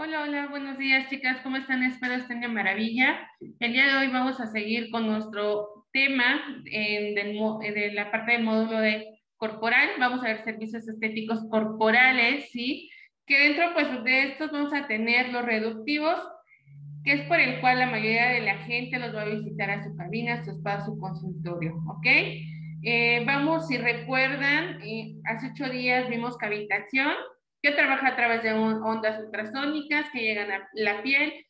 Hola, hola, buenos días chicas, ¿cómo están? Espero estén de maravilla. El día de hoy vamos a seguir con nuestro tema en, de la parte del módulo de corporal. Vamos a ver servicios estéticos corporales, ¿sí? Que dentro pues de estos vamos a tener los reductivos, que es por el cual la mayoría de la gente los va a visitar a su cabina, su spa, su consultorio, ¿ok? Eh, vamos, si recuerdan, eh, hace ocho días vimos cavitación, que trabaja a través de ondas ultrasónicas que llegan a la piel.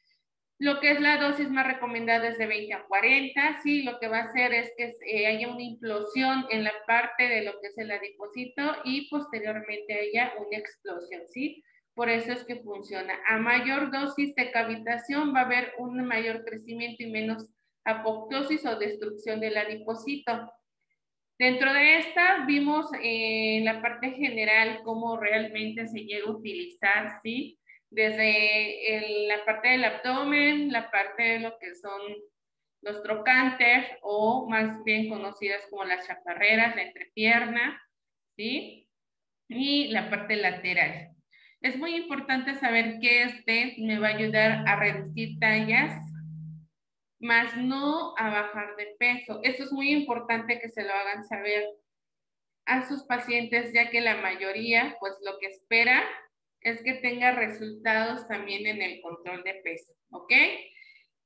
Lo que es la dosis más recomendada es de 20 a 40, sí, lo que va a hacer es que eh, haya una implosión en la parte de lo que es el adipocito y posteriormente haya una explosión, sí. Por eso es que funciona. A mayor dosis de cavitación va a haber un mayor crecimiento y menos apoptosis o destrucción del adipocito. Dentro de esta vimos en la parte general cómo realmente se llega a utilizar, ¿sí? Desde la parte del abdomen, la parte de lo que son los trocantes o más bien conocidas como las chaparreras, la entrepierna, ¿sí? Y la parte lateral. Es muy importante saber que este me va a ayudar a reducir tallas más no a bajar de peso. Esto es muy importante que se lo hagan saber a sus pacientes, ya que la mayoría, pues lo que espera es que tenga resultados también en el control de peso, ¿ok?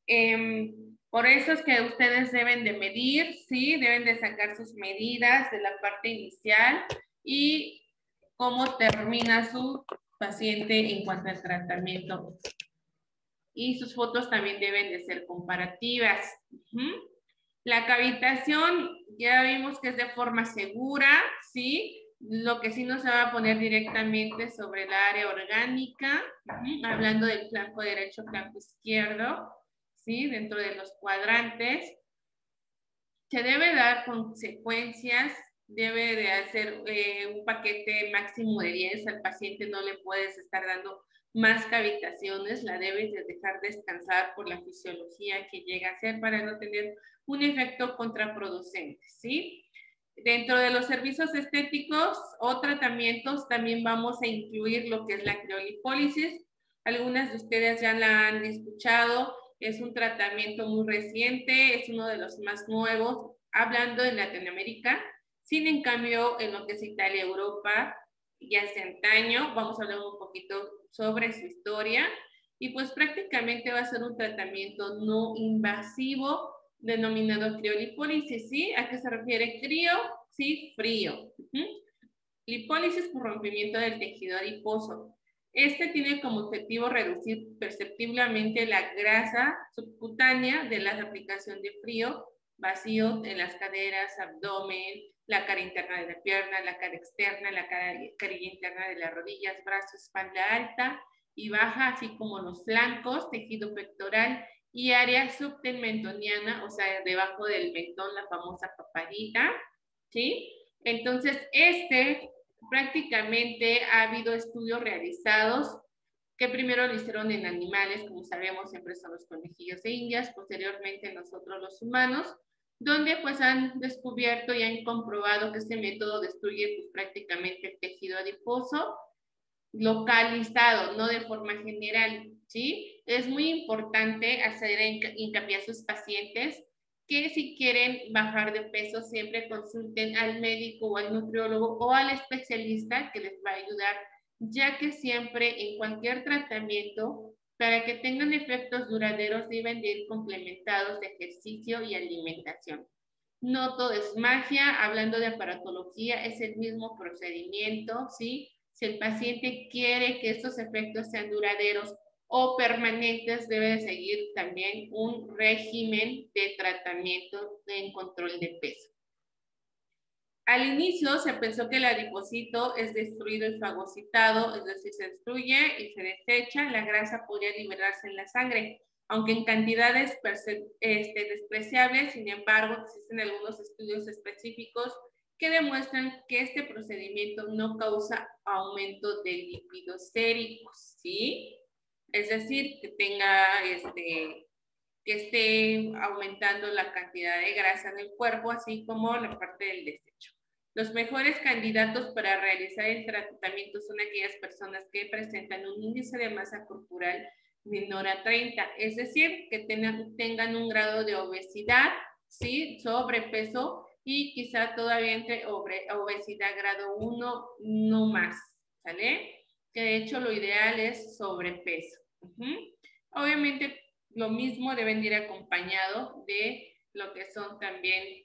Em, por eso es que ustedes deben de medir, sí, deben de sacar sus medidas de la parte inicial y cómo termina su paciente en cuanto al tratamiento y sus fotos también deben de ser comparativas. La cavitación ya vimos que es de forma segura, ¿sí? Lo que sí no se va a poner directamente sobre el área orgánica, hablando del flanco derecho, flanco izquierdo, ¿sí? Dentro de los cuadrantes. Se debe dar consecuencias, debe de hacer eh, un paquete máximo de 10, al paciente no le puedes estar dando más cavitaciones, la debes de dejar descansar por la fisiología que llega a ser para no tener un efecto contraproducente, ¿sí? Dentro de los servicios estéticos o tratamientos también vamos a incluir lo que es la criolipólisis. Algunas de ustedes ya la han escuchado, es un tratamiento muy reciente, es uno de los más nuevos, hablando en Latinoamérica. Sin en cambio, en lo que es Italia, Europa, ya hace antaño, vamos a hablar un poquito sobre su historia y pues prácticamente va a ser un tratamiento no invasivo denominado criolipólisis, ¿sí? ¿A qué se refiere crío? Sí, frío. Lipólisis por rompimiento del tejido adiposo. Este tiene como objetivo reducir perceptiblemente la grasa subcutánea de la aplicación de frío vacío en las caderas, abdomen, la cara interna de la pierna, la cara externa, la cara, carilla interna de las rodillas, brazos, espalda alta y baja, así como los flancos, tejido pectoral y área subtenmentoniana, o sea, debajo del mentón, la famosa papadita, ¿sí? Entonces, este prácticamente ha habido estudios realizados que primero lo hicieron en animales, como sabemos, siempre son los conejillos de indias, posteriormente nosotros los humanos, donde pues han descubierto y han comprobado que este método destruye pues, prácticamente el tejido adiposo localizado, no de forma general, ¿sí? Es muy importante hacer hincapié a sus pacientes que si quieren bajar de peso siempre consulten al médico o al nutriólogo o al especialista que les va a ayudar, ya que siempre en cualquier tratamiento para que tengan efectos duraderos deben de ir complementados de ejercicio y alimentación. No todo es magia, hablando de aparatología, es el mismo procedimiento, ¿sí? Si el paciente quiere que estos efectos sean duraderos o permanentes, debe de seguir también un régimen de tratamiento en control de peso. Al inicio se pensó que el adipocito es destruido y fagocitado, es decir, se destruye y se desecha, la grasa podría liberarse en la sangre, aunque en cantidades este, despreciables, sin embargo, existen algunos estudios específicos que demuestran que este procedimiento no causa aumento de lípidos séricos, ¿sí? Es decir, que tenga este, que esté aumentando la cantidad de grasa en el cuerpo, así como la parte del desecho. Los mejores candidatos para realizar el tratamiento son aquellas personas que presentan un índice de masa corporal menor a 30, es decir, que tengan, un grado de obesidad, ¿sí? sobrepeso y quizá todavía entre obesidad grado 1, no más, ¿sale? Que de hecho lo ideal es sobrepeso. Obviamente lo mismo deben ir acompañado de lo que son también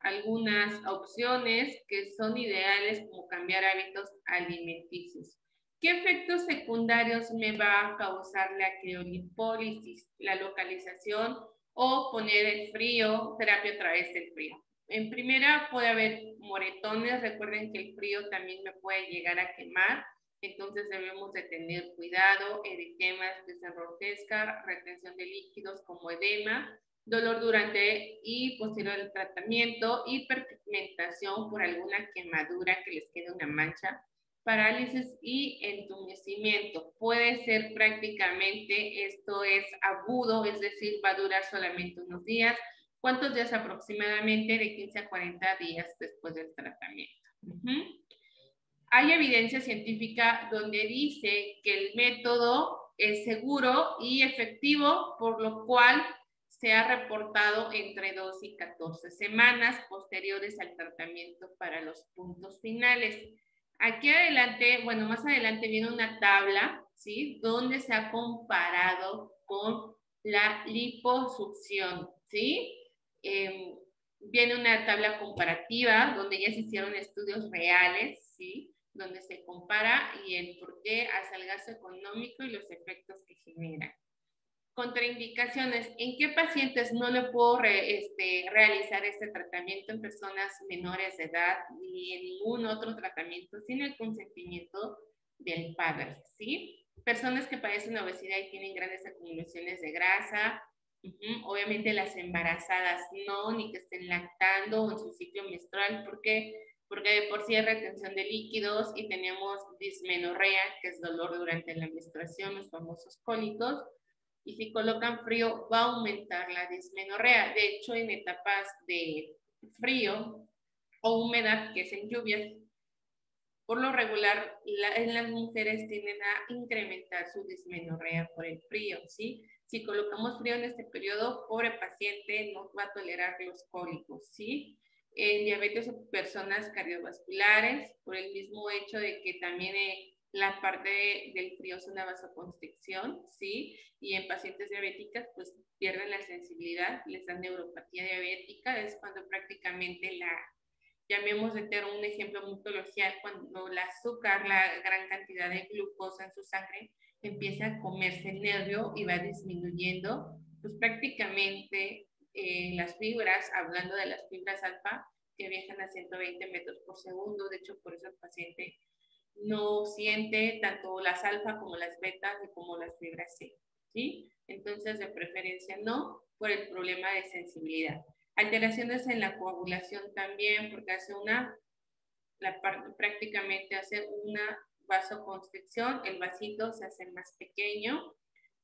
algunas opciones que son ideales como cambiar hábitos alimenticios. ¿Qué efectos secundarios me va a causar la criolipólisis, la localización o poner el frío, terapia a través del frío? En primera puede haber moretones, recuerden que el frío también me puede llegar a quemar, entonces debemos de tener cuidado, eritemas que se retención de líquidos como edema, dolor durante y posterior al tratamiento, hiperpigmentación por alguna quemadura que les quede una mancha, parálisis y entumecimiento. Puede ser prácticamente, esto es agudo, es decir, va a durar solamente unos días. ¿Cuántos días aproximadamente? De 15 a 40 días después del tratamiento. Hay evidencia científica donde dice que el método es seguro y efectivo, por lo cual se ha reportado entre 2 y 14 semanas posteriores al tratamiento para los puntos finales. Aquí adelante, bueno, más adelante viene una tabla, ¿sí? Donde se ha comparado con la liposucción, ¿sí? Em, viene una tabla comparativa donde ya se hicieron estudios reales, ¿sí? Donde se compara y el por qué hace el gasto económico y los efectos que genera. Contraindicaciones. ¿En qué pacientes no le puedo este, realizar este tratamiento en personas menores de edad ni en ningún otro tratamiento sin el consentimiento del padre? ¿sí? Personas que padecen obesidad y tienen grandes acumulaciones de grasa. Obviamente las embarazadas no, ni que estén lactando o en su ciclo menstrual. ¿Por qué? Porque de por sí hay retención de líquidos y tenemos dismenorrea, que es dolor durante la menstruación, los famosos cólicos y si colocan frío va a aumentar la dismenorrea. De hecho, en etapas de frío o humedad, que es en lluvias, por lo regular en las mujeres tienden a incrementar su dismenorrea por el frío, ¿sí? Si colocamos frío en este periodo, pobre paciente no va a tolerar los cólicos, ¿sí? En diabetes o personas cardiovasculares, por el mismo hecho de que también eh, la parte del frío es una vasoconstricción, ¿sí? Y en pacientes diabéticas, pues pierden la sensibilidad, les dan neuropatía diabética, es cuando prácticamente la, llamemos de ter un ejemplo muy coloquial, cuando el azúcar, la gran cantidad de glucosa en su sangre, empieza a comerse el nervio y va disminuyendo, pues prácticamente eh, las fibras, hablando de las fibras alfa, que viajan a 120 metros por segundo, de hecho por eso el paciente no siente tanto las alfa como las betas y como las fibras C, ¿sí? Entonces, de preferencia no, por el problema de sensibilidad. Alteraciones en la coagulación también, porque hace una, prácticamente hace una vasoconstricción, el vasito se hace más pequeño,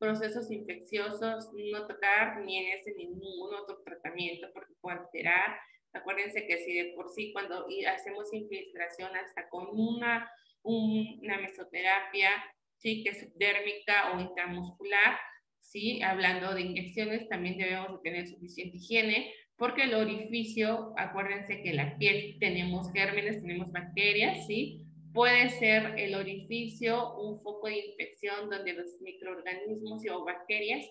procesos infecciosos, no tocar ni en ese ni en ningún otro tratamiento porque puede alterar. Acuérdense que si de por sí cuando hacemos infiltración hasta con una una mesoterapia, ¿sí? que es subdérmica o intramuscular, ¿sí? hablando de inyecciones, también debemos tener suficiente higiene, porque el orificio, acuérdense que la piel tenemos gérmenes, tenemos bacterias, ¿sí? Puede ser el orificio un foco de infección donde los microorganismos o bacterias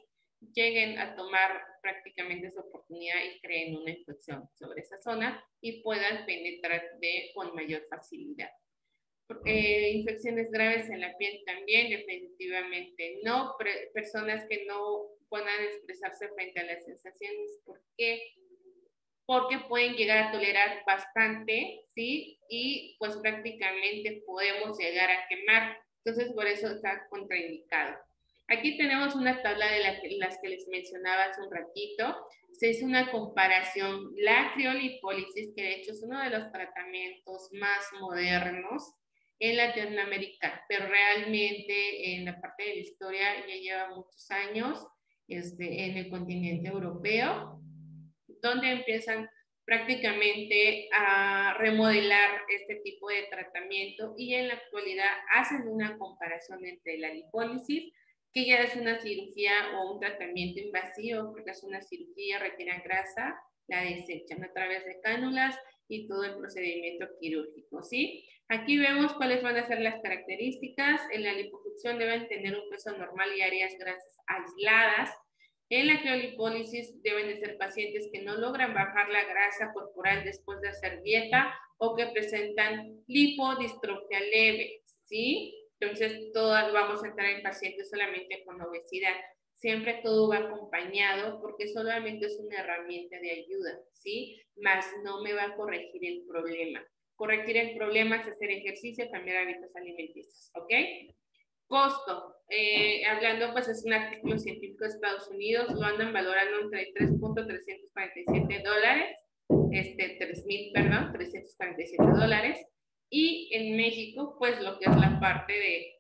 lleguen a tomar prácticamente esa oportunidad y creen una infección sobre esa zona y puedan penetrar de, con mayor facilidad. Eh, infecciones graves en la piel también, definitivamente no. personas que no puedan expresarse frente a las sensaciones. ¿Por qué? Porque pueden llegar a tolerar bastante, ¿sí? Y pues prácticamente podemos llegar a quemar. Entonces, por eso está contraindicado. Aquí tenemos una tabla de las que les mencionaba hace un ratito. Se hizo una comparación, la criolipólisis, que de hecho es uno de los tratamientos más modernos, en Latinoamérica, pero realmente en la parte de la historia ya lleva muchos años este, en el continente europeo, donde empiezan prácticamente a remodelar este tipo de tratamiento y en la actualidad hacen una comparación entre la lipólisis, que ya es una cirugía o un tratamiento invasivo, porque es una cirugía, retira grasa, la desechan a través de cánulas y todo el procedimiento quirúrgico, ¿sí? Aquí vemos cuáles van a ser las características. En la liposucción deben tener un peso normal y áreas grasas aisladas. En la criolipólisis deben de ser pacientes que no logran bajar la grasa corporal después de hacer dieta o que presentan lipodistrofia leve, ¿sí? Entonces, todas vamos a entrar en pacientes solamente con obesidad. Siempre todo va acompañado porque solamente es una herramienta de ayuda, ¿sí? Más no me va a corregir el problema. Corregir el problema es hacer ejercicio, cambiar hábitos alimenticios, ¿ok? Costo, eh, hablando, pues es un artículo científico de Estados Unidos, lo andan valorando en 33.347 dólares, este, 3.000, perdón, 347 dólares. Y en México, pues lo que es la parte de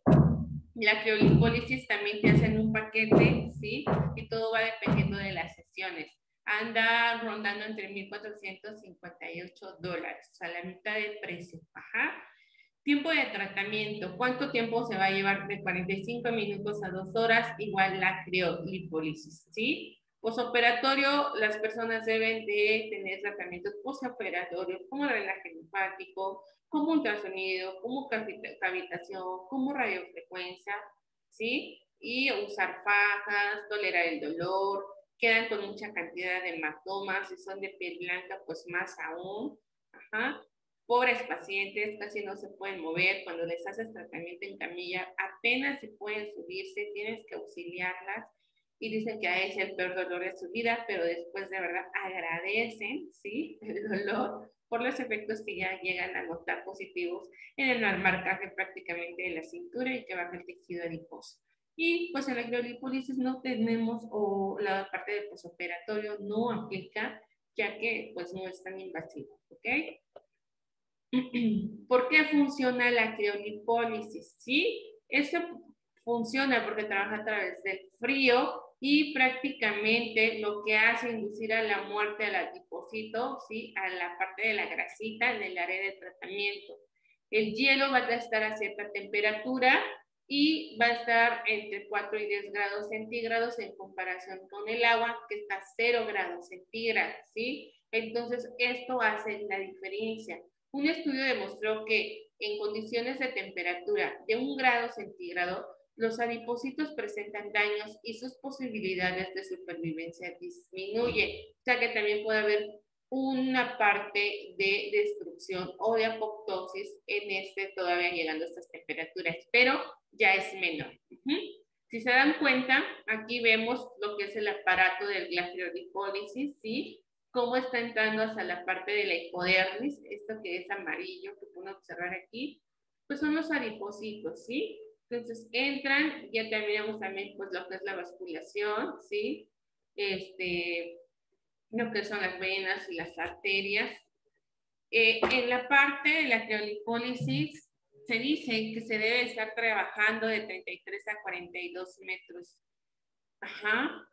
la criolipólisis también te hacen un paquete, ¿sí? Y todo va dependiendo de las sesiones. Anda rondando entre 1.458 dólares, o sea, la mitad del precio. Ajá. Tiempo de tratamiento. ¿Cuánto tiempo se va a llevar? De 45 minutos a 2 horas, igual la criolipólisis, ¿sí? Posoperatorio, las personas deben de tener tratamientos posoperatorios como drenaje linfático, como ultrasonido, como cavitación, como radiofrecuencia, ¿sí? Y usar fajas, tolerar el dolor, quedan con mucha cantidad de hematomas, si son de piel blanca, pues más aún. Ajá pobres pacientes casi no se pueden mover, cuando les haces tratamiento en camilla, apenas se pueden subirse, tienes que auxiliarlas y dicen que es el peor dolor de su vida, pero después de verdad agradecen, ¿sí? El dolor por los efectos que ya llegan a notar positivos en el marcaje prácticamente de la cintura y que baja el tejido adiposo. Y pues en la criolipólisis no tenemos, o la parte del posoperatorio no aplica, ya que pues no es tan invasivo, ¿ok? ¿Por qué funciona la criolipólisis? ¿Sí? Eso funciona porque trabaja a través del frío y prácticamente lo que hace inducir a la muerte al adipocito, ¿sí? A la parte de la grasita en el área de tratamiento. El hielo va a estar a cierta temperatura y va a estar entre 4 y 10 grados centígrados en comparación con el agua que está a 0 grados centígrados, ¿sí? Entonces, esto hace la diferencia. Un estudio demostró que en condiciones de temperatura de un grado centígrado, los adipocitos presentan daños y sus posibilidades de supervivencia disminuyen. O sea que también puede haber una parte de destrucción o de apoptosis en este todavía llegando a estas temperaturas, pero ya es menor. Si se dan cuenta, aquí vemos lo que es el aparato del glaciodipólisis, ¿sí? Cómo está entrando hasta la parte de la hipodermis, esto que es amarillo, que pueden observar aquí, pues son los adipocitos, ¿sí? Entonces entran, ya terminamos también pues lo que es la vasculación, ¿sí? Este, lo que son las venas y las arterias. Eh, en la parte de la criolipólisis se dice que se debe estar trabajando de 33 a 42 metros. Ajá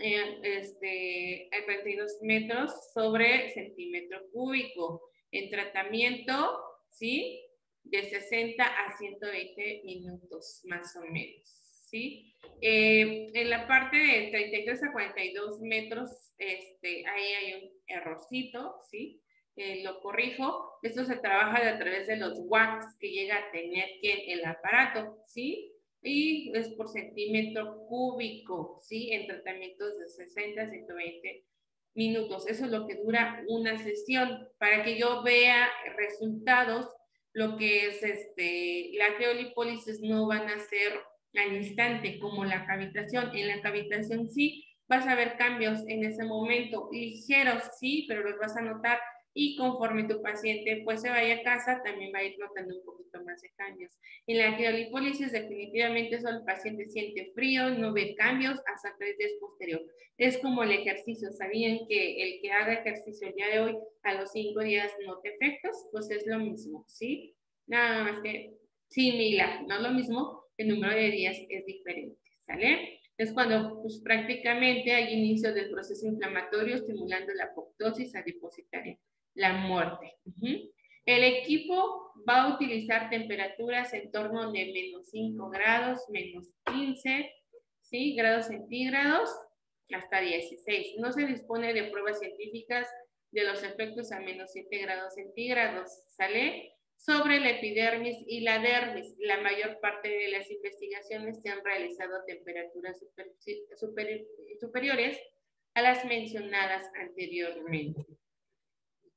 este, 32 metros sobre centímetro cúbico. En tratamiento, ¿sí? De 60 a 120 minutos más o menos, ¿sí? Eh, en la parte de 33 a 42 metros, este, ahí hay un errorcito, ¿sí? Eh, lo corrijo. Esto se trabaja a través de los watts que llega a tener el aparato, ¿sí? Y es por centímetro cúbico, ¿sí? En tratamientos de 60 a 120 minutos. Eso es lo que dura una sesión. Para que yo vea resultados, lo que es este, la criolipólisis no van a ser al instante como la cavitación. En la cavitación sí vas a ver cambios en ese momento, ligeros sí, pero los vas a notar y conforme tu paciente pues se vaya a casa, también va a ir notando un poquito más de cambios. En la criolipólisis definitivamente solo el paciente siente frío, no ve cambios hasta tres días posterior. Es como el ejercicio, ¿sabían que el que haga ejercicio el día de hoy a los cinco días note efectos? Pues es lo mismo, ¿sí? Nada más que similar, no lo mismo, el número de días es diferente, ¿sale? Es cuando pues, prácticamente hay inicio del proceso inflamatorio estimulando la apoptosis adipositaria, la muerte. El equipo va a utilizar temperaturas en torno de menos 5 grados, menos 15 ¿sí? grados centígrados hasta 16. No se dispone de pruebas científicas de los efectos a menos 7 grados centígrados, ¿sale? Sobre la epidermis y la dermis, la mayor parte de las investigaciones se han realizado a temperaturas superiores a las mencionadas anteriormente.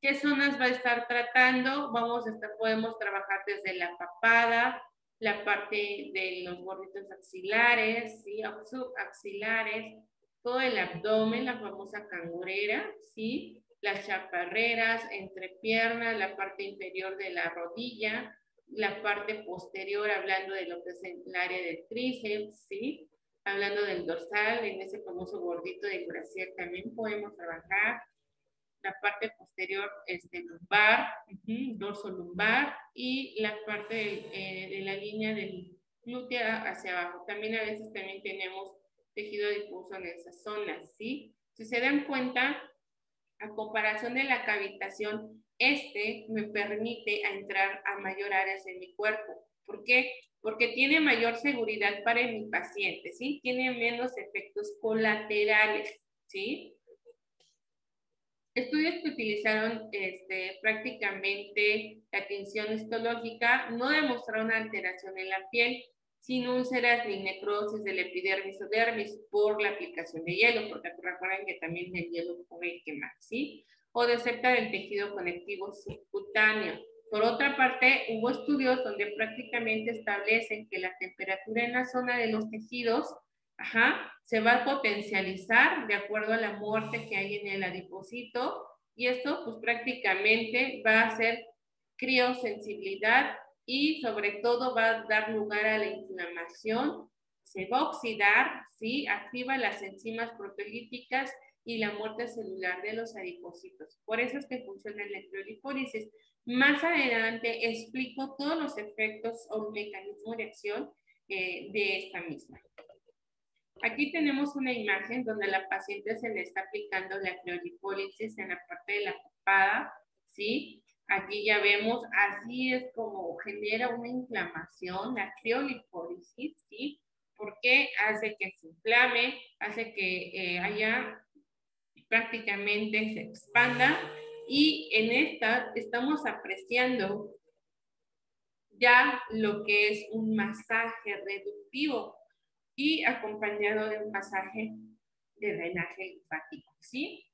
¿Qué zonas va a estar tratando? Vamos a estar, podemos trabajar desde la papada, la parte de los gorditos axilares, ¿sí? subaxilares, todo el abdomen, la famosa cangurera, ¿sí? Las chaparreras, entrepiernas, la parte inferior de la rodilla, la parte posterior, hablando de lo que es el área del tríceps, ¿sí? Hablando del dorsal, en ese famoso gordito de brasier también podemos trabajar. La parte posterior, este, lumbar, dorso lumbar, y la parte de, eh, de la línea del glútea hacia abajo. También a veces también tenemos tejido difuso en esas zonas, ¿sí? Si se dan cuenta, a comparación de la cavitación, este me permite entrar a mayor áreas en mi cuerpo. ¿Por qué? Porque tiene mayor seguridad para mi paciente, ¿sí? Tiene menos efectos colaterales, ¿sí? Estudios que utilizaron este, prácticamente la tensión histológica no demostraron alteración en la piel, sin úlceras ni necrosis del epidermis o dermis por la aplicación de hielo, porque recuerden que también el hielo puede quemar, ¿sí? O de cerca del tejido conectivo subcutáneo. Por otra parte, hubo estudios donde prácticamente establecen que la temperatura en la zona de los tejidos ajá, se va a potencializar de acuerdo a la muerte que hay en el adipocito y esto pues prácticamente va a ser criosensibilidad y sobre todo va a dar lugar a la inflamación, se va a oxidar, ¿sí? activa las enzimas proteolíticas y la muerte celular de los adipocitos. Por eso es que funciona la electrolipólisis. Más adelante explico todos los efectos o mecanismo de acción eh, de esta misma. Aquí tenemos una imagen donde la paciente se le está aplicando la criolipólisis en la parte de la papada, ¿sí? Aquí ya vemos, así es como genera una inflamación, la criolipólisis. Porque hace que se inflame, hace que eh, prácticamente se expanda y en esta estamos apreciando ya lo que es un masaje reductivo y acompañado de un masaje de drenaje linfático, ¿sí?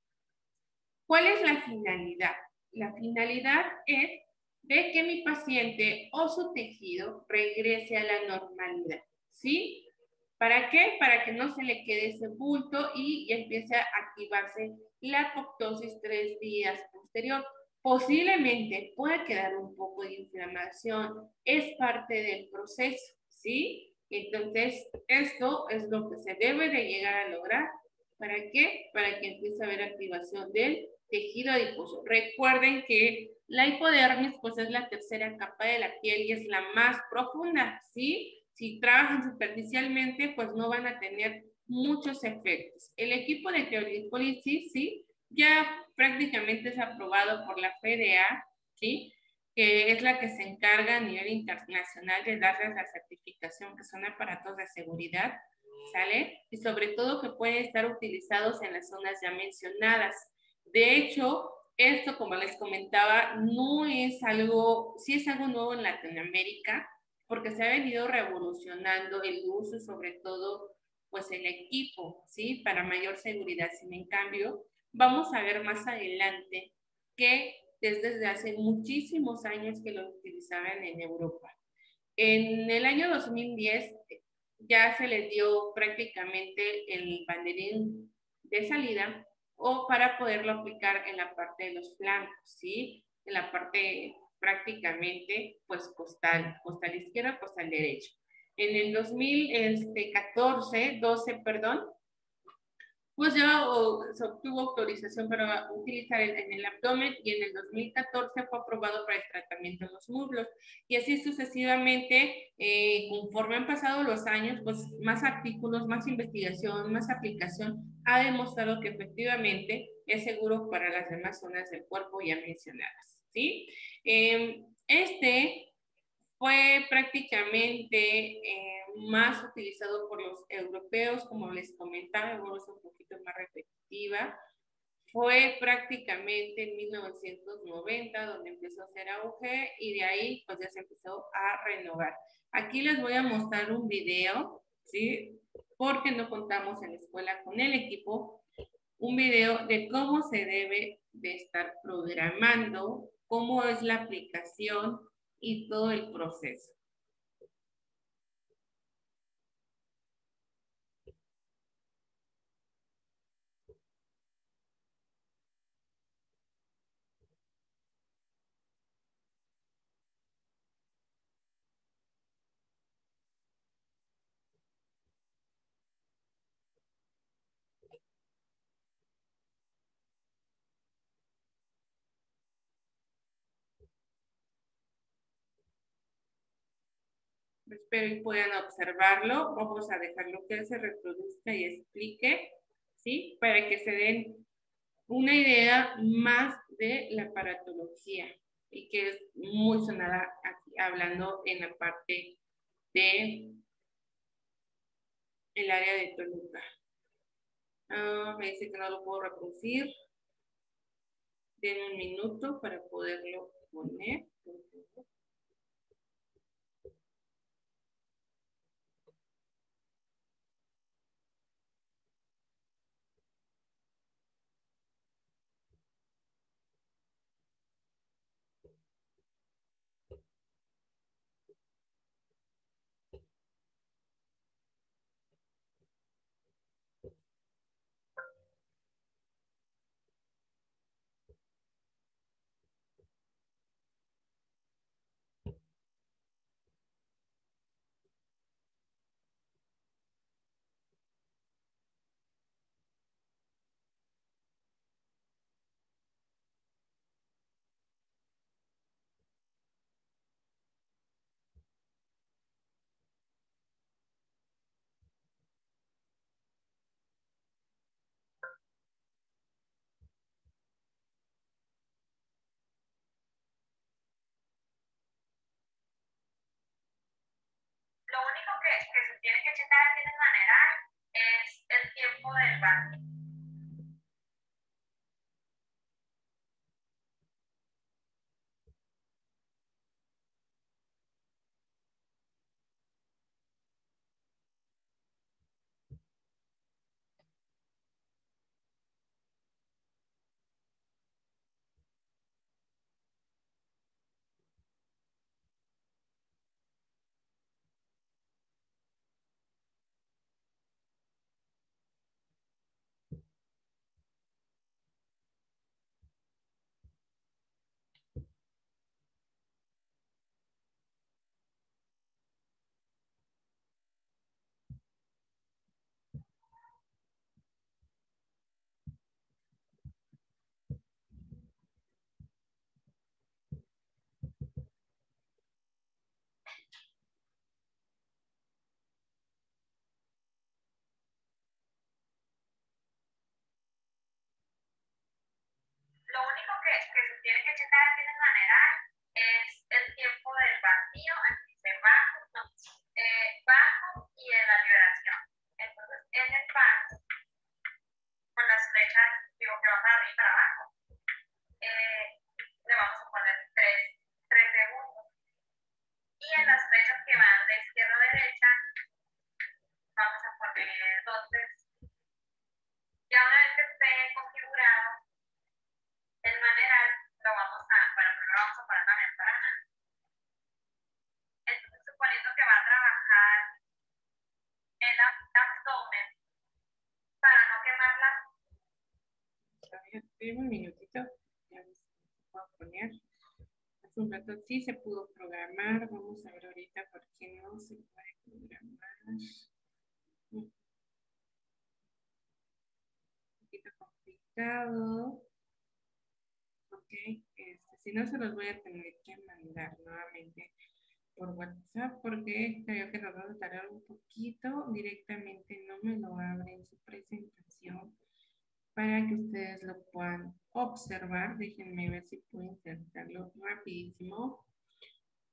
¿Cuál es la finalidad? La finalidad es de que mi paciente o su tejido regrese a la normalidad, ¿sí? ¿Para qué? Para que no se le quede ese bulto y empiece a activarse la apoptosis tres días posterior. Posiblemente pueda quedar un poco de inflamación, es parte del proceso, ¿sí? Entonces, esto es lo que se debe de llegar a lograr. ¿Para qué? Para que empiece a haber activación del tejido adiposo. Recuerden que la hipodermis pues es la tercera capa de la piel y es la más profunda, ¿sí? Si trabajan superficialmente pues no van a tener muchos efectos. El equipo de criolipólisis, ¿sí? Ya prácticamente es aprobado por la FDA, ¿sí? Que es la que se encarga a nivel internacional de darles la certificación que son aparatos de seguridad, ¿sale? Y sobre todo que pueden estar utilizados en las zonas ya mencionadas. De hecho, esto, como les comentaba, no es algo, sí es algo nuevo en Latinoamérica, porque se ha venido revolucionando el uso, sobre todo, pues el equipo, ¿sí? Para mayor seguridad. Sin en cambio, vamos a ver más adelante que desde hace muchísimos años que lo utilizaban en Europa. En el año 2010 ya se les dio prácticamente el banderín de salida o para poderlo aplicar en la parte de los flancos, ¿sí? En la parte prácticamente, pues, costal, costal izquierda, costal derecho. En el 2014, 12, este, perdón, pues ya se obtuvo autorización para utilizar en, el abdomen y en el 2014 fue aprobado para el tratamiento de los muslos. Y así sucesivamente, eh, con conforme han pasado los años, pues más artículos, más investigación, más aplicación ha demostrado que efectivamente es seguro para las demás zonas del cuerpo ya mencionadas. ¿sí? Em, este fue prácticamente eh, más utilizado por los europeos, como les comentaba, es un poquito más repetitiva. Fue prácticamente en 1990 donde empezó a hacer auge y de ahí pues ya se empezó a renovar. Aquí les voy a mostrar un video, ¿sí? Porque no contamos en la escuela con el equipo, un video de cómo se debe de estar programando, cómo es la aplicación y todo el proceso. Espero y puedan observarlo. Vamos a dejarlo que se reproduzca y explique, ¿sí? Para que se den una idea más de la aparatología y que es muy sonada aquí, hablando en la parte de el área de Toluca. Ah, me dice que no lo puedo reproducir. Den un minuto para poderlo poner. Que, se tiene que checar aquí de manera es el tiempo del vacío. que se tiene que checar aquí de manera es el tiempo del vacío, el dice bajo, eh, bajo sí se pudo programar, vamos a ver ahorita por qué no se puede programar. Un poquito complicado. Ok, este, si no se los voy a tener que mandar nuevamente por WhatsApp porque creo que nos va a tardar un poquito. Directamente no me lo abre en su presentación para que ustedes lo puedan observar. Déjenme ver si puedo insertarlo rapidísimo.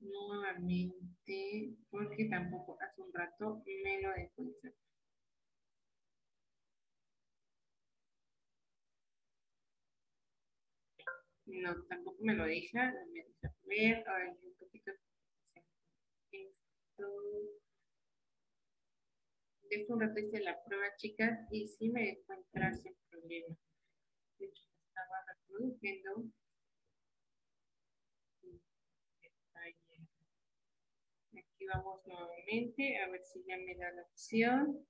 Nuevamente, porque tampoco hace un rato me lo dejó insertar. No, tampoco me lo deja. Me deja ver. Ay, un poquito. Esto. Dejo un rato hice la prueba, chicas, y sí me dejó entrar sin problema. Estaba reproduciendo. Aquí vamos nuevamente a ver si ya me da la opción.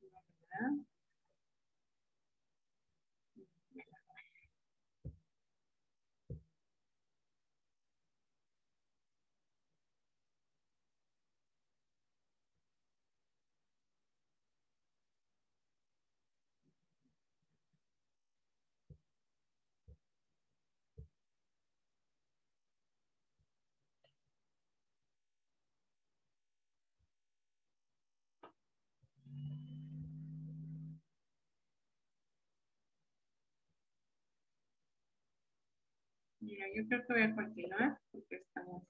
¿verdad? Yo creo que voy a continuar porque estamos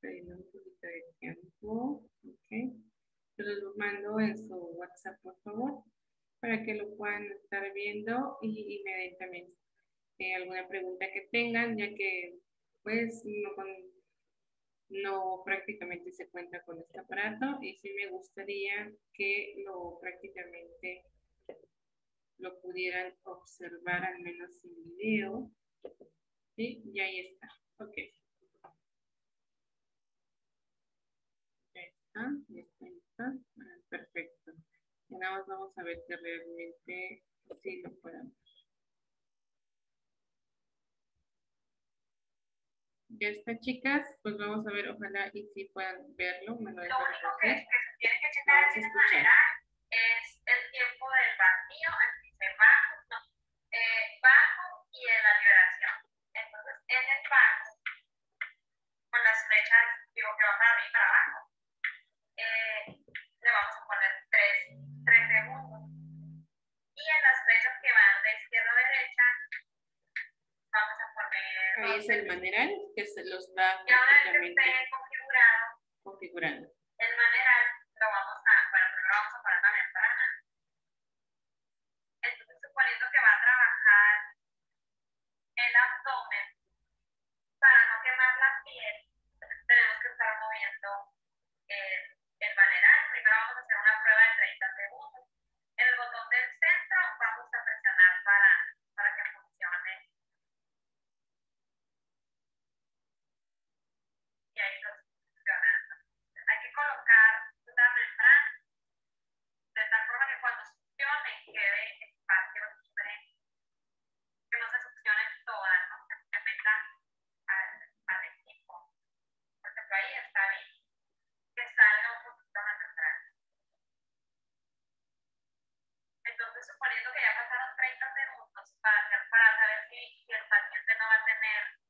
perdiendo un poquito de tiempo. Ok. Yo los mando en su WhatsApp, por favor, para que lo puedan estar viendo y, también eh, alguna pregunta que tengan, ya que pues no prácticamente se cuenta con este aparato y sí me gustaría que lo prácticamente lo pudieran observar al menos en video ¿Sí? Y ahí está. Ok. Ya está, ya está, está. Ah, perfecto. Y nada más vamos a ver que realmente sí lo puedan ver. Ya está, chicas. Pues vamos a ver, ojalá y si puedan verlo. Me lo, lo único que, que, se tiene que checar de esta manera es el tiempo del vacío, el que se bajo, no, eh, bajo y en van para arriba y para abajo, eh, le vamos a poner 3, 3 segundos. Y en las flechas que van de izquierda a derecha, vamos a poner... Ahí es el maneral que se los da Y ahora que esté configurado, configurando. el maneral suponiendo que ya pasaron 30 segundos para, para saber si el paciente no va a tener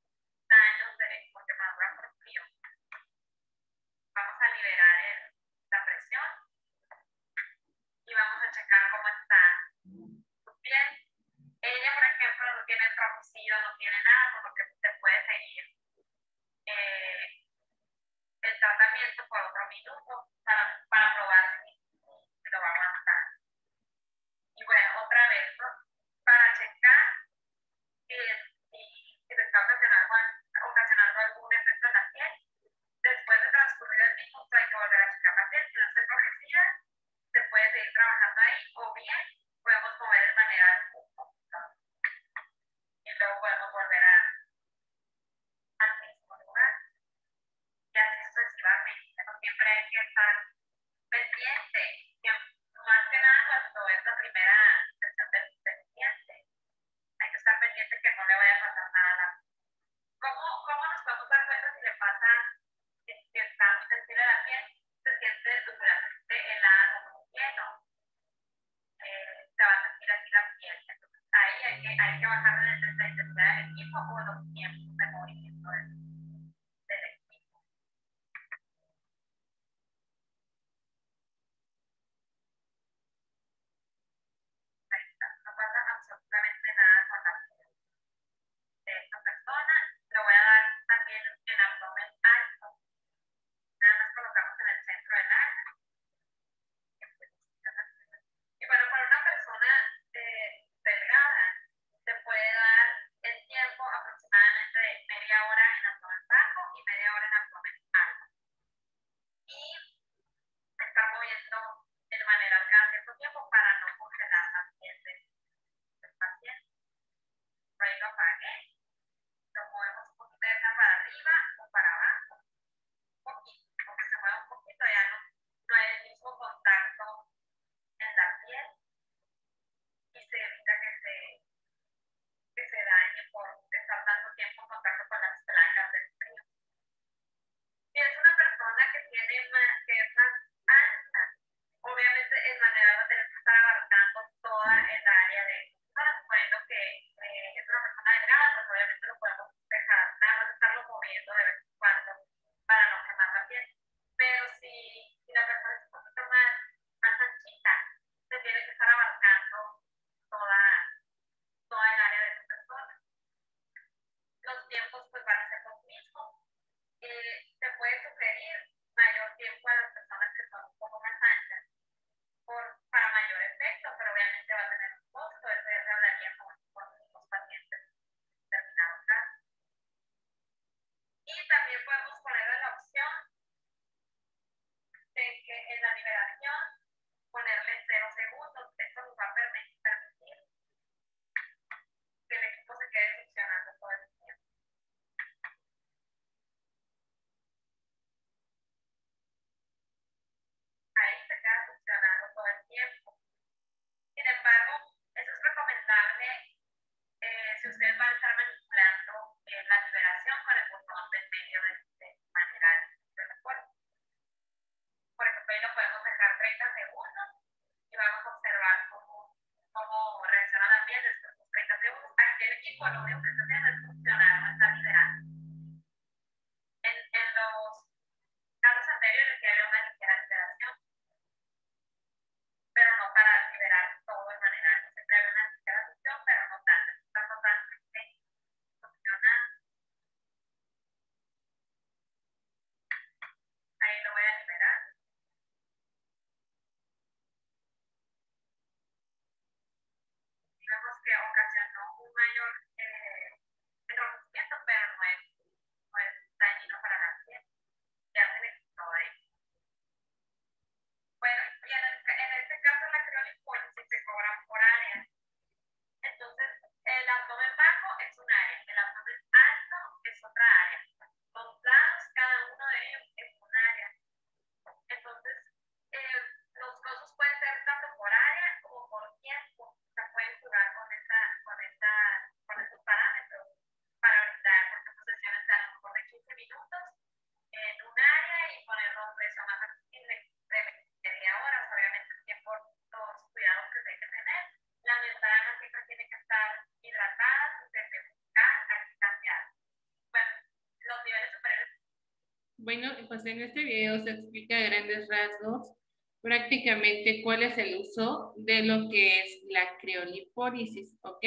pues en este video se explica a grandes rasgos prácticamente cuál es el uso de lo que es la criolipólisis, ¿ok?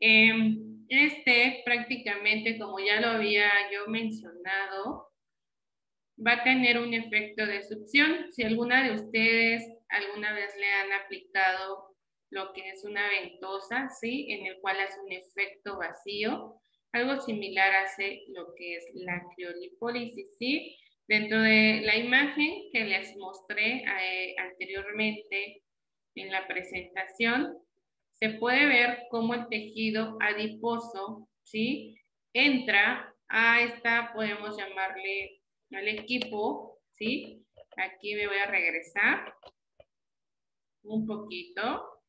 Em, este prácticamente, como ya lo había yo mencionado, va a tener un efecto de succión. Si alguna de ustedes alguna vez le han aplicado lo que es una ventosa, ¿sí? En el cual hace un efecto vacío, algo similar hace lo que es la criolipólisis, ¿sí? Dentro de la imagen que les mostré eh, anteriormente en la presentación, se puede ver cómo el tejido adiposo, ¿sí? Entra a esta, podemos llamarle al equipo, ¿sí? Aquí me voy a regresar un poquito.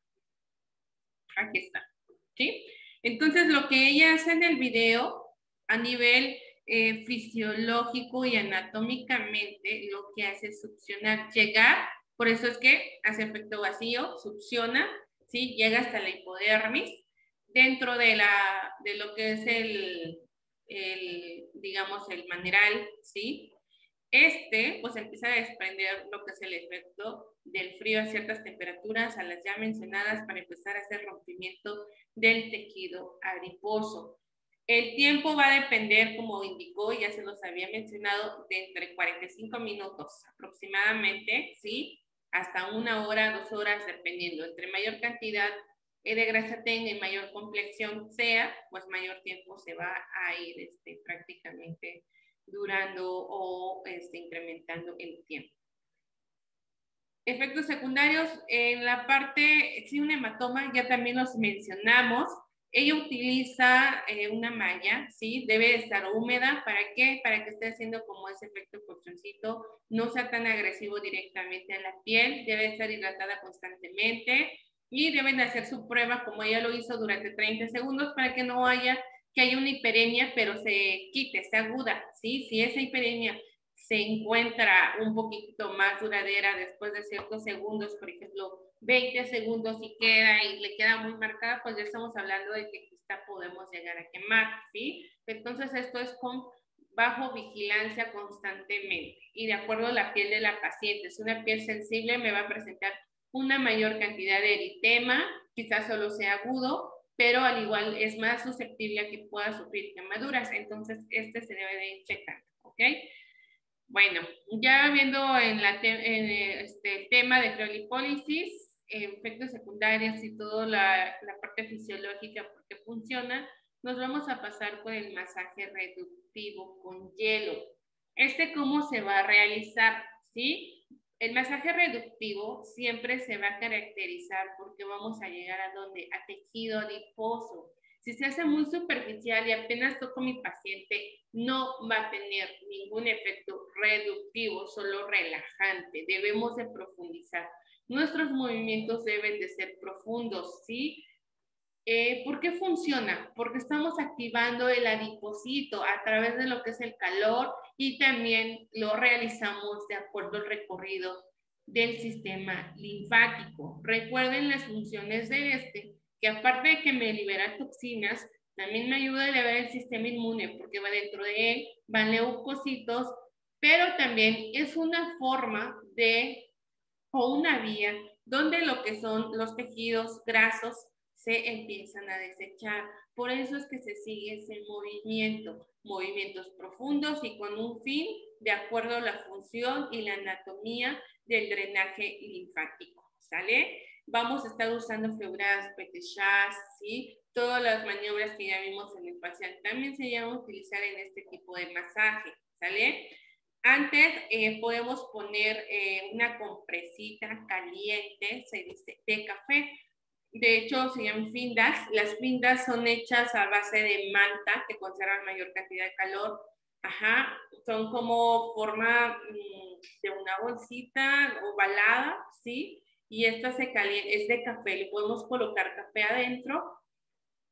Aquí está, ¿sí? Entonces, lo que ella hace en el video, a nivel eh, fisiológico y anatómicamente, lo que hace es succionar, llegar, por eso es que hace efecto vacío, succiona, ¿sí? Llega hasta la hipodermis, dentro de, la, de lo que es el, el, digamos, el maneral, ¿sí? Este, pues empieza a desprender lo que es el efecto del frío a ciertas temperaturas, a las ya mencionadas, para empezar a hacer rompimiento del tejido adiposo. El tiempo va a depender, como indicó, ya se los había mencionado, de entre 45 minutos aproximadamente, ¿sí? Hasta una hora, dos horas, dependiendo. Entre mayor cantidad de grasa tenga y mayor complexión sea, pues mayor tiempo se va a ir este, prácticamente durando o este, incrementando el tiempo. Efectos secundarios, en la parte, si un hematoma, ya también los mencionamos. Ella utiliza eh, una malla, ¿sí? Debe estar húmeda. ¿Para qué? Para que esté haciendo como ese efecto colchoncito, no sea tan agresivo directamente a la piel. Debe estar hidratada constantemente y deben de hacer su prueba como ella lo hizo durante 30 segundos para que no haya que haya una hiperemia, pero se quite, se aguda, ¿sí? Si esa hiperemia se encuentra un poquito más duradera después de ciertos segundos, por ejemplo, 20 segundos y queda y le queda muy marcada, pues ya estamos hablando de que quizá podemos llegar a quemar, ¿sí? Entonces esto es con bajo vigilancia constantemente y de acuerdo a la piel de la paciente. Si una piel sensible me va a presentar una mayor cantidad de eritema, quizás solo sea agudo, pero al igual es más susceptible a que pueda sufrir quemaduras. Entonces, este se debe de ir checando, ¿ok? Bueno, ya viendo en, la este tema de criolipólisis, efectos secundarios y toda la, la parte fisiológica porque funciona, nos vamos a pasar con el masaje reductivo con hielo. Este cómo se va a realizar, ¿sí? El masaje reductivo siempre se va a caracterizar porque vamos a llegar a donde? A tejido adiposo. Si se hace muy superficial y apenas toco a mi paciente, no va a tener ningún efecto reductivo, solo relajante. Debemos de profundizar. Nuestros movimientos deben de ser profundos, ¿sí? Eh, ¿Por qué funciona? Porque estamos activando el adipocito a través de lo que es el calor y también lo realizamos de acuerdo al recorrido del sistema linfático. Recuerden las funciones de este, que aparte de que me libera toxinas, también me ayuda a elevar el sistema inmune porque va dentro de él, van leucocitos, pero también es una forma de, o una vía, donde lo que son los tejidos grasos se empiezan a desechar. Por eso es que se sigue ese movimiento, movimientos profundos y con un fin de acuerdo a la función y la anatomía del drenaje linfático, ¿sale? Vamos a estar usando febras, petechas, ¿sí? Todas las maniobras que ya vimos en el paciente también se llaman utilizar en este tipo de masaje, ¿sale? Antes eh, podemos poner eh, una compresita caliente, se dice, de café de hecho, se llaman findas. Las findas son hechas a base de manta que conservan mayor cantidad de calor. Ajá, son como forma mm, de una bolsita ovalada, ¿sí? Y esta se calienta, es de café, le podemos colocar café adentro.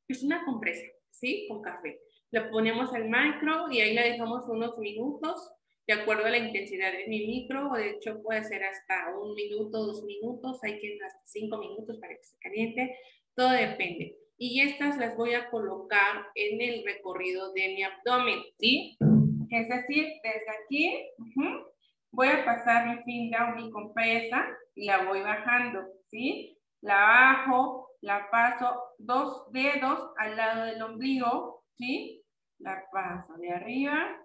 Es una compresa, ¿sí? Con café. La ponemos al micro y ahí la dejamos unos minutos de acuerdo a la intensidad de mi micro, o de hecho puede ser hasta un minuto, dos minutos, hay que hasta cinco minutos para que se caliente, todo depende. Y estas las voy a colocar en el recorrido de mi abdomen, ¿sí? Es decir, desde aquí voy a pasar mi finga mi compresa y la voy bajando, ¿sí? La bajo, la paso dos dedos al lado del ombligo, ¿sí? La paso de arriba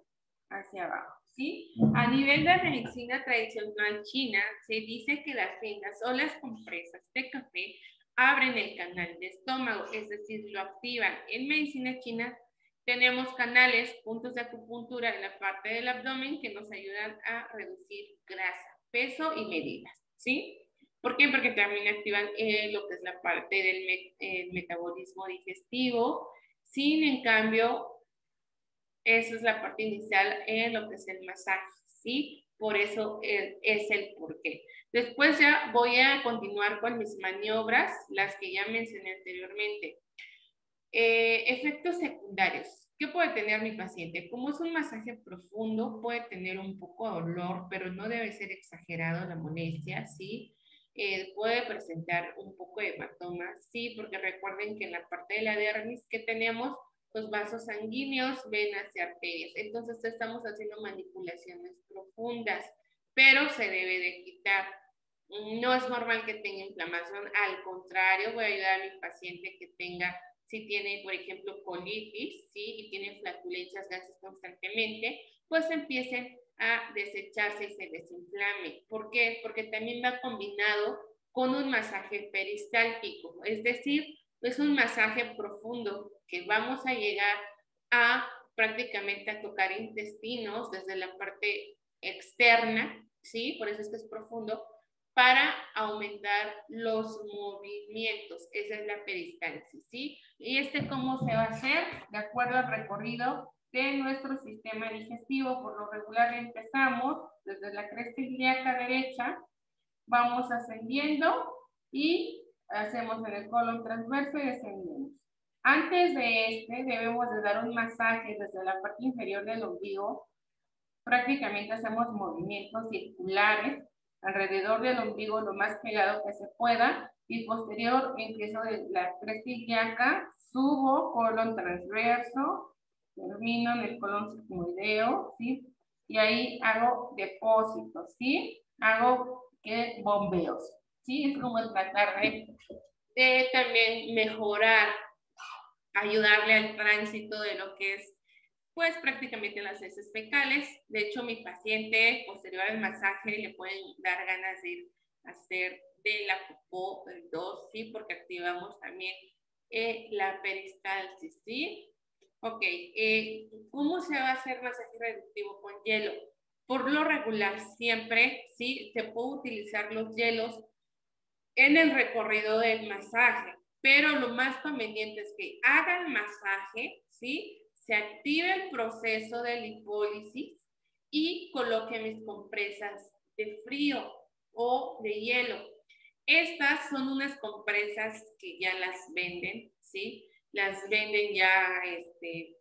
hacia abajo. ¿Sí? A nivel de medicina tradicional china, se dice que las vendas o las compresas de café abren el canal de estómago, es decir, lo activan. En medicina china tenemos canales, puntos de acupuntura en la parte del abdomen que nos ayudan a reducir grasa, peso y medidas, ¿sí? ¿Por qué? Porque también activan eh, lo que es la parte del metabolismo digestivo. Sin, en cambio, esa es la parte inicial en lo que es el masaje, ¿sí? Por eso es el porqué. Después ya voy a continuar con mis maniobras, las que ya mencioné anteriormente. Eh, efectos secundarios. ¿Qué puede tener mi paciente? Como es un masaje profundo, puede tener un poco de dolor, pero no debe ser exagerado la molestia, ¿sí? Eh, puede presentar un poco de hematoma, sí, porque recuerden que en la parte de la dermis que tenemos los vasos sanguíneos, venas y arterias. Entonces estamos haciendo manipulaciones profundas, pero se debe de quitar. No es normal que tenga inflamación, al contrario, voy a ayudar a mi paciente que tenga, si tiene, por ejemplo, colitis, ¿sí? Y tiene flatulencias gases constantemente, pues empiecen a desecharse y se desinflame. ¿Por qué? Porque también va combinado con un masaje peristáltico, es decir, es un masaje profundo que vamos a llegar a prácticamente a tocar intestinos desde la parte externa, ¿sí? Por eso es que es profundo, para aumentar los movimientos. Esa es la peristalsis, ¿sí? Y este cómo se va a hacer de acuerdo al recorrido de nuestro sistema digestivo. Por lo regular empezamos desde la cresta ilíaca derecha, vamos ascendiendo y hacemos en el colon transverso y descendemos. Antes de este, debemos de dar un masaje desde la parte inferior del ombligo Prácticamente hacemos movimientos circulares alrededor del ombligo lo más pegado que se pueda y posterior empiezo de la cresta subo colon transverso, termino en el colon sigmoideo, ¿sí? Y ahí hago depósitos, ¿sí? Hago que bombeos, ¿sí? Es como tratar de, de también mejorar, ayudarle al tránsito de lo que es pues prácticamente las heces fecales. De hecho, mi paciente, posterior al masaje, le pueden dar ganas de hacer de la popó el 2, ¿sí? Porque activamos también eh, la peristalsis, ¿sí? Ok, eh, ¿cómo se va a hacer masaje reductivo con hielo? Por lo regular, siempre, ¿sí? Se puede utilizar los hielos en el recorrido del masaje, pero lo más conveniente es que hagan masaje, ¿sí? se active el proceso de lipólisis y coloque mis compresas de frío o de hielo. Estas son unas compresas que ya las venden, ¿sí? Las venden ya este,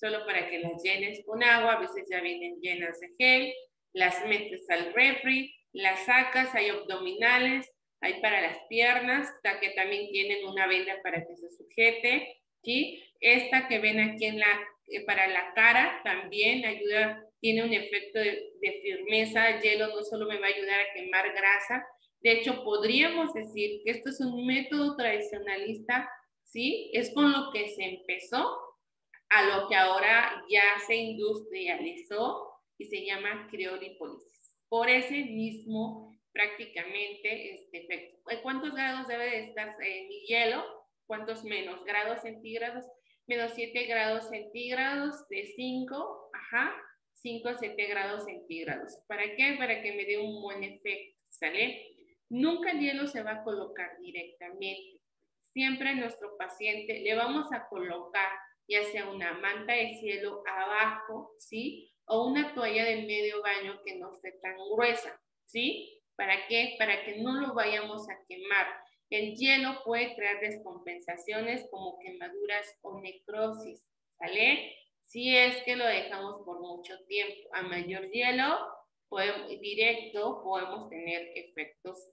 solo para que las llenes con agua, a veces ya vienen llenas de gel, las metes al refri, las sacas, hay abdominales, hay para las piernas, que también tienen una venda para que se sujete, ¿sí? Esta que ven aquí en la, eh, para la cara también ayuda, tiene un efecto de, firmeza. El hielo no solo me va a ayudar a quemar grasa, de hecho podríamos decir que esto es un método tradicionalista, ¿sí? Es con lo que se empezó a lo que ahora ya se industrializó y se llama criolipólisis. Por ese mismo prácticamente este efecto. ¿Cuántos grados debe de estar en mi hielo? ¿Cuántos menos? Grados centígrados menos 7 grados centígrados de 5, ajá, 5 a 7 grados centígrados. ¿Para qué? Para que me dé un buen efecto, ¿sale? Nunca el hielo se va a colocar directamente. Siempre a nuestro paciente le vamos a colocar ya sea una manta de cielo abajo, ¿sí? O una toalla de medio baño que no esté tan gruesa, ¿sí? ¿Para qué? Para que no lo vayamos a quemar. El hielo puede crear descompensaciones como quemaduras o necrosis, ¿sale? Si es que lo dejamos por mucho tiempo. A mayor hielo directo podemos tener efectos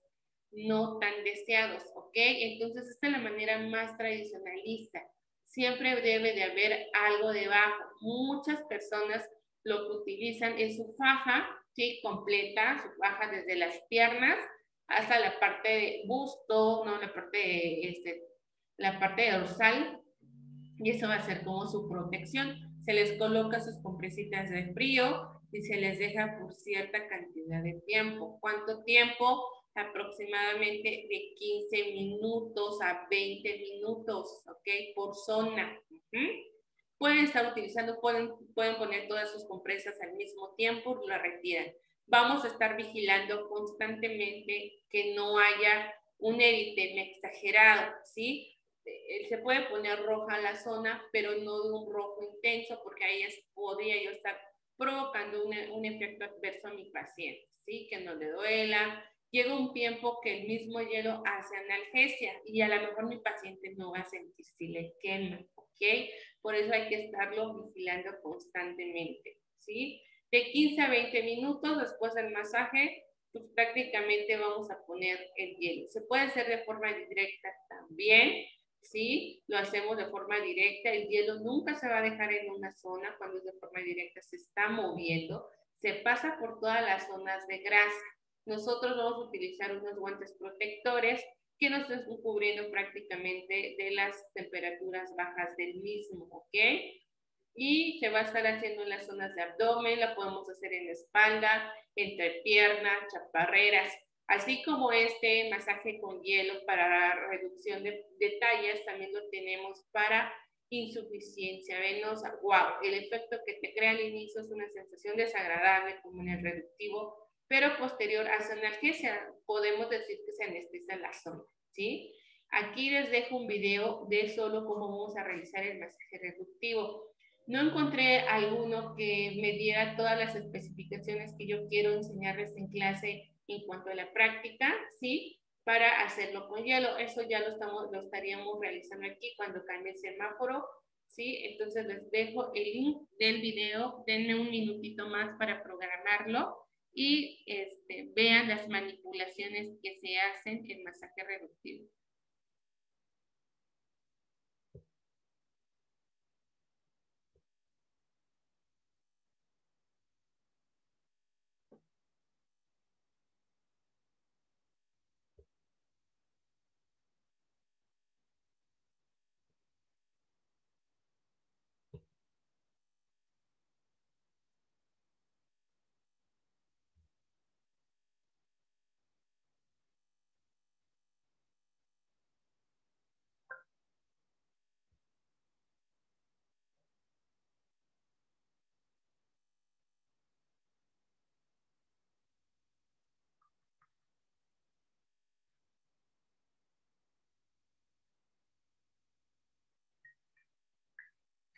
no tan deseados, ¿ok? Entonces esta es la manera más tradicionalista. Siempre debe de haber algo debajo. Muchas personas lo que utilizan es su faja, ¿sí? Completa, su faja desde las piernas hasta la parte de busto, ¿no? La parte, de, este, la parte dorsal, y eso va a ser como su protección. Se les coloca sus compresitas de frío y se les deja por cierta cantidad de tiempo. ¿Cuánto tiempo? Aproximadamente de 15 minutos a 20 minutos, ¿ok? Por zona. Pueden estar utilizando, pueden, pueden poner todas sus compresas al mismo tiempo, la retiran vamos a estar vigilando constantemente que no haya un eritema exagerado, ¿sí? Eh, se puede poner roja la zona, pero no de un rojo intenso, porque ahí podría yo estar provocando un efecto adverso a mi paciente, ¿sí? Que no le duela. Llega un tiempo que el mismo hielo hace analgesia y a lo mejor mi paciente no va a sentir si le quema, ¿ok? Por eso hay que estarlo vigilando constantemente, ¿sí? de 15 a 20 minutos después del masaje, pues prácticamente vamos a poner el hielo. Se puede hacer de forma directa también, ¿sí? Lo hacemos de forma directa. El hielo nunca se va a dejar en una zona cuando es de forma directa, se está moviendo, se pasa por todas las zonas de grasa. Nosotros vamos a utilizar unos guantes protectores que nos están cubriendo prácticamente de las temperaturas bajas del mismo, ¿ok? y se va a estar haciendo en las zonas de abdomen, la podemos hacer en la espalda, entre piernas, chaparreras, así como este masaje con hielo para reducción de, de tallas, también lo tenemos para insuficiencia venosa. Wow, el efecto que te crea al inicio es una sensación desagradable como en el reductivo, pero posterior a su analgesia podemos decir que se anestesia la zona, ¿sí? Aquí les dejo un video de solo cómo vamos a realizar el masaje reductivo. No encontré alguno que me diera todas las especificaciones que yo quiero enseñarles en clase en cuanto a la práctica, ¿sí? Para hacerlo con hielo. Eso ya lo, estamos, lo estaríamos realizando aquí cuando cambie el semáforo. ¿sí? Entonces les dejo el link del video, denme un minutito más para programarlo y este, vean las manipulaciones que se hacen en masaje reductivo.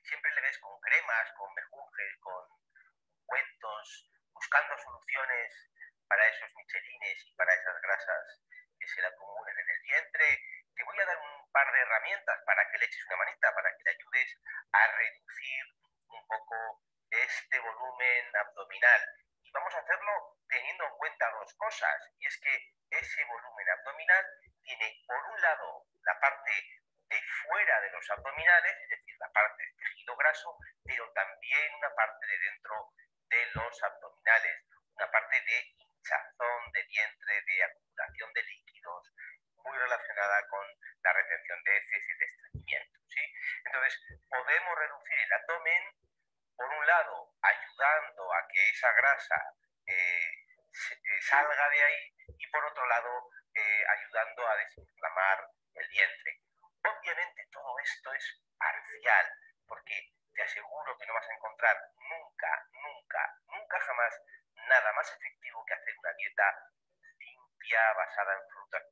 Siempre le ves con cremas, con mejunjes, con cuentos, buscando soluciones para esos michelines y para esas grasas que se le acumulan en el vientre. Te voy a dar un par de herramientas para que le eches una manita, para que le ayudes a reducir un poco este volumen abdominal. Y vamos a hacerlo teniendo en cuenta dos cosas, y es que ese volumen abdominal tiene, por un lado, la parte de fuera de los abdominales, es decir, la parte del tejido graso, pero también una parte de dentro de los abdominales, una parte de hinchazón de vientre, de acumulación de líquidos, muy relacionada con la retención de heces y de estreñimiento. ¿sí? Entonces, podemos reducir el abdomen, por un lado, ayudando a que esa grasa eh, eh, salga de ahí y por otro lado, eh, ayudando a desinflamar el vientre. Obviamente todo esto es parcial, porque te aseguro que no vas a encontrar nunca, nunca, nunca jamás nada más efectivo que hacer una dieta limpia, basada en frutas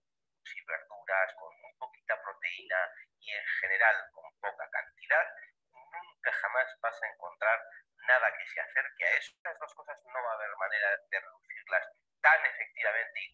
y verduras, con muy poquita proteína y en general con poca cantidad. Nunca jamás vas a encontrar nada que se acerque a eso. Estas dos cosas no va a haber manera de reducirlas tan efectivamente